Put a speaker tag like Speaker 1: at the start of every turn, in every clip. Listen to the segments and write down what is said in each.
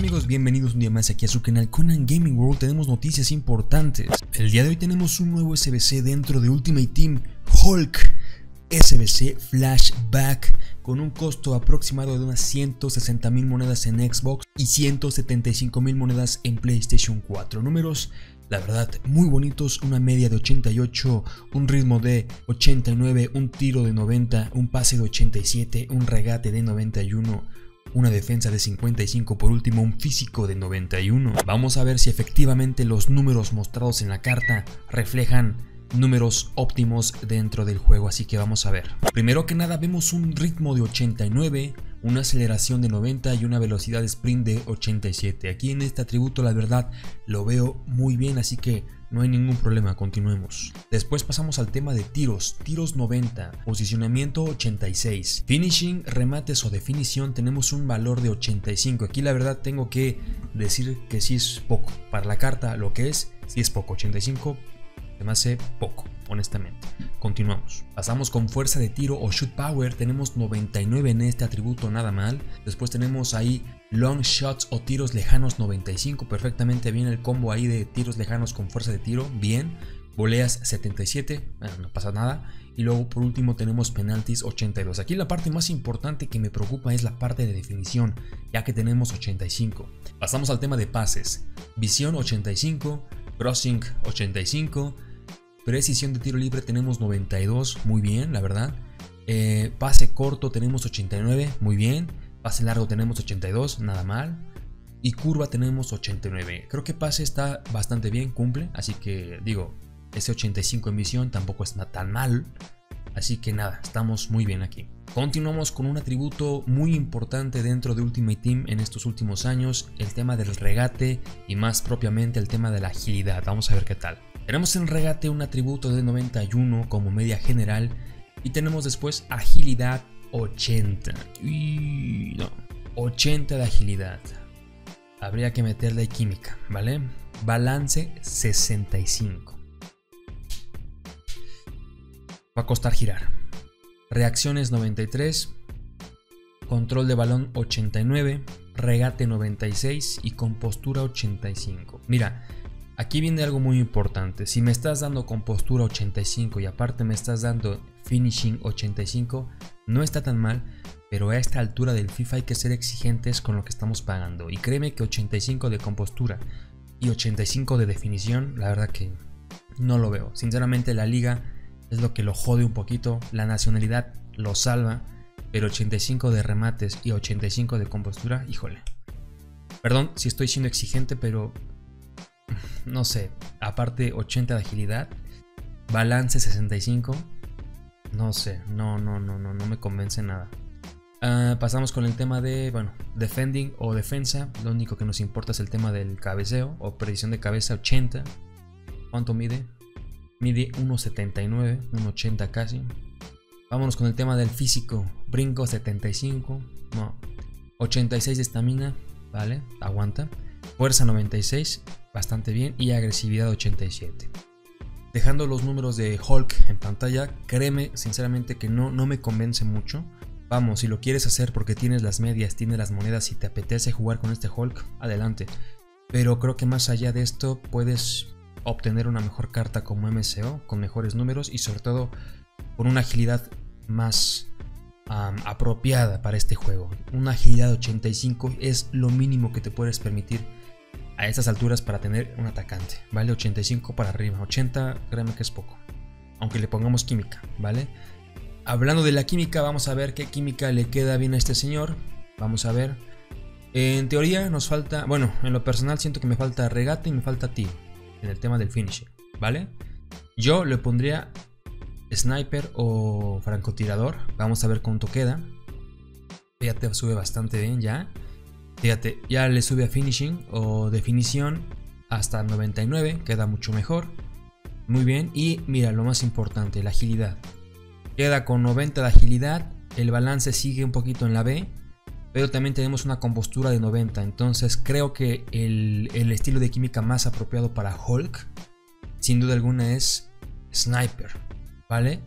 Speaker 1: amigos? Bienvenidos un día más aquí a su canal Conan Gaming World. Tenemos noticias importantes. El día de hoy tenemos un nuevo SBC dentro de Ultimate Team Hulk. SBC Flashback con un costo aproximado de unas 160 mil monedas en Xbox y 175 mil monedas en PlayStation 4. Números, la verdad, muy bonitos, una media de 88, un ritmo de 89, un tiro de 90, un pase de 87, un regate de 91 una defensa de 55, por último un físico de 91. Vamos a ver si efectivamente los números mostrados en la carta reflejan números óptimos dentro del juego, así que vamos a ver. Primero que nada vemos un ritmo de 89, una aceleración de 90 y una velocidad de sprint de 87. Aquí en este atributo la verdad lo veo muy bien, así que no hay ningún problema, continuemos. Después pasamos al tema de tiros, tiros 90, posicionamiento 86, finishing, remates o definición tenemos un valor de 85. Aquí la verdad tengo que decir que sí es poco. Para la carta lo que es, sí es poco, 85 se me hace poco, honestamente. Continuamos. Pasamos con fuerza de tiro o shoot power. Tenemos 99 en este atributo, nada mal. Después tenemos ahí long shots o tiros lejanos 95. Perfectamente bien el combo ahí de tiros lejanos con fuerza de tiro. Bien. Voleas 77. Bueno, no pasa nada. Y luego por último tenemos penaltis 82. Aquí la parte más importante que me preocupa es la parte de definición, ya que tenemos 85. Pasamos al tema de pases. Visión 85. Crossing 85 Precisión de tiro libre tenemos 92, muy bien, la verdad. Eh, pase corto tenemos 89, muy bien. Pase largo tenemos 82, nada mal. Y curva tenemos 89. Creo que pase está bastante bien, cumple. Así que digo, ese 85 en visión tampoco está tan mal. Así que nada, estamos muy bien aquí. Continuamos con un atributo muy importante dentro de Ultimate Team en estos últimos años, el tema del regate y más propiamente el tema de la agilidad. Vamos a ver qué tal. Tenemos en regate un atributo de 91 como media general y tenemos después agilidad 80. Uy, no, 80 de agilidad. Habría que meterle química, ¿vale? Balance 65. Va a costar girar. Reacciones 93. Control de balón 89. Regate 96 y compostura 85. Mira, Aquí viene algo muy importante. Si me estás dando compostura 85 y aparte me estás dando finishing 85, no está tan mal, pero a esta altura del FIFA hay que ser exigentes con lo que estamos pagando. Y créeme que 85 de compostura y 85 de definición, la verdad que no lo veo. Sinceramente la liga es lo que lo jode un poquito, la nacionalidad lo salva, pero 85 de remates y 85 de compostura, híjole. Perdón si estoy siendo exigente, pero no sé, aparte 80 de agilidad, balance 65, no sé, no, no, no, no, no me convence nada. Ah, pasamos con el tema de, bueno, defending o defensa. Lo único que nos importa es el tema del cabeceo o predicción de cabeza 80. ¿Cuánto mide? Mide 1,79, 1,80 casi. Vámonos con el tema del físico. Brinco 75, no, 86 de estamina, ¿vale? Aguanta. Fuerza 96, bastante bien, y agresividad 87. Dejando los números de Hulk en pantalla, créeme sinceramente que no, no me convence mucho. Vamos, si lo quieres hacer porque tienes las medias, tienes las monedas y te apetece jugar con este Hulk, adelante. Pero creo que más allá de esto puedes obtener una mejor carta como MCO, con mejores números y sobre todo con una agilidad más apropiada para este juego. Una agilidad de 85 es lo mínimo que te puedes permitir a estas alturas para tener un atacante, ¿vale? 85 para arriba, 80 créeme que es poco, aunque le pongamos química, ¿vale? Hablando de la química, vamos a ver qué química le queda bien a este señor, vamos a ver. En teoría nos falta, bueno, en lo personal siento que me falta regate y me falta tiro en el tema del finisher, ¿vale? Yo le pondría sniper o francotirador, vamos a ver cuánto queda. Fíjate, sube bastante bien ya. Fíjate, ya le sube a finishing o definición hasta 99, queda mucho mejor. Muy bien, y mira, lo más importante, la agilidad. Queda con 90 de agilidad, el balance sigue un poquito en la B, pero también tenemos una compostura de 90. Entonces creo que el, el estilo de química más apropiado para Hulk, sin duda alguna, es Sniper, ¿vale?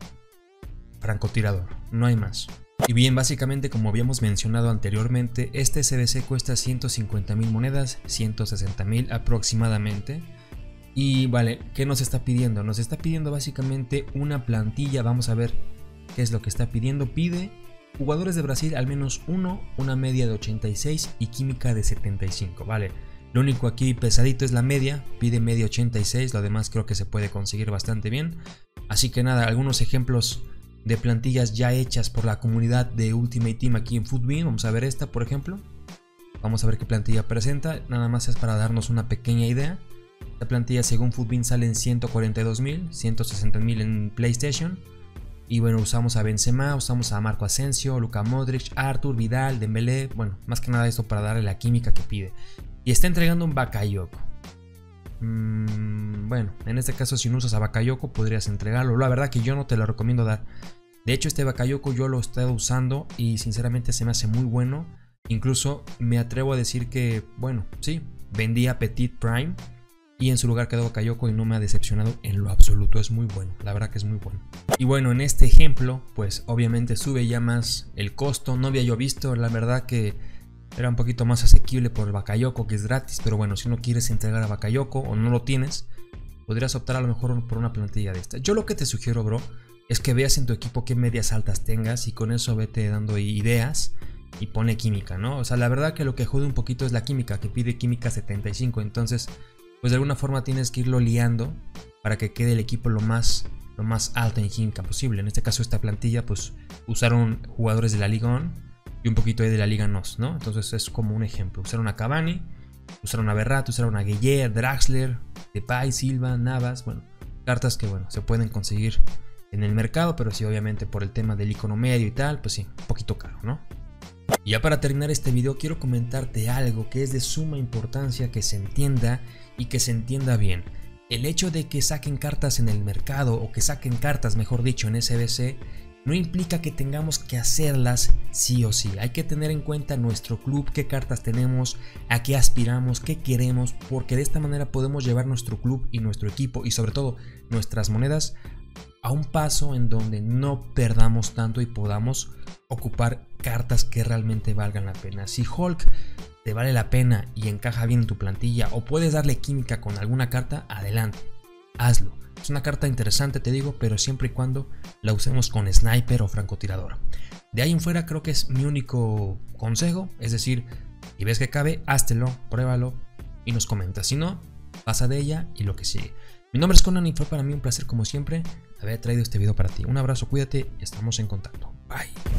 Speaker 1: Francotirador, no hay más. Y bien, básicamente como habíamos mencionado anteriormente, este SBC cuesta 150 mil monedas, 160 mil aproximadamente. Y vale, ¿qué nos está pidiendo? Nos está pidiendo básicamente una plantilla, vamos a ver qué es lo que está pidiendo. Pide jugadores de Brasil al menos uno, una media de 86 y química de 75, vale. Lo único aquí pesadito es la media, pide media 86, lo demás creo que se puede conseguir bastante bien. Así que nada, algunos ejemplos de plantillas ya hechas por la comunidad de Ultimate Team aquí en Footbin. Vamos a ver esta, por ejemplo. Vamos a ver qué plantilla presenta. Nada más es para darnos una pequeña idea. Esta plantilla según Footbin sale en 142.000, 160.000 en PlayStation. Y bueno, usamos a Benzema, usamos a Marco Asensio, Luka Modric, Arthur, Vidal, Dembélé. Bueno, más que nada esto para darle la química que pide. Y está entregando un Bakayoko. Mm, bueno, en este caso si no usas a Bakayoko podrías entregarlo. La verdad que yo no te lo recomiendo dar. De hecho este Bakayoko yo lo he estado usando y sinceramente se me hace muy bueno. Incluso me atrevo a decir que, bueno, sí, vendí a Petit Prime y en su lugar quedó Bakayoko y no me ha decepcionado en lo absoluto. Es muy bueno, la verdad que es muy bueno. Y bueno, en este ejemplo, pues obviamente sube ya más el costo. No había yo visto, la verdad que era un poquito más asequible por el Bakayoko que es gratis, pero bueno, si no quieres entregar a Bakayoko o no lo tienes, podrías optar a lo mejor por una plantilla de esta. Yo lo que te sugiero, bro, es que veas en tu equipo qué medias altas tengas y con eso vete dando ideas y pone química, ¿no? O sea, la verdad que lo que jode un poquito es la química, que pide química 75, entonces, pues de alguna forma tienes que irlo liando para que quede el equipo lo más, lo más alto en química posible. En este caso, esta plantilla, pues usaron jugadores de la Liga y un poquito de la Liga NOS, ¿no? Entonces es como un ejemplo. Usar una Cavani, usar una Berrat, usar una Gueye, Draxler, Depay, Silva, Navas, bueno, cartas que bueno, se pueden conseguir en el mercado, pero sí obviamente por el tema del icono medio y tal, pues sí, un poquito caro, ¿no? Y ya para terminar este video quiero comentarte algo que es de suma importancia que se entienda y que se entienda bien. El hecho de que saquen cartas en el mercado o que saquen cartas, mejor dicho, en SBC no implica que tengamos que hacerlas sí o sí. Hay que tener en cuenta nuestro club, qué cartas tenemos, a qué aspiramos, qué queremos, porque de esta manera podemos llevar nuestro club y nuestro equipo y sobre todo nuestras monedas a un paso en donde no perdamos tanto y podamos ocupar cartas que realmente valgan la pena. Si Hulk te vale la pena y encaja bien en tu plantilla o puedes darle química con alguna carta, adelante, hazlo. Es una carta interesante, te digo, pero siempre y cuando la usemos con sniper o francotirador. De ahí en fuera creo que es mi único consejo, es decir, si ves que cabe, háztelo, pruébalo y nos comenta. Si no, pasa de ella y lo que sigue. Mi nombre es Conan y fue para mí un placer como siempre haber traído este video para ti. Un abrazo, cuídate estamos en contacto. Bye.